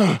I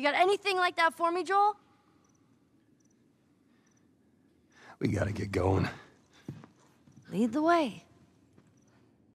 You got anything like that for me, Joel? We gotta get going. Lead the way.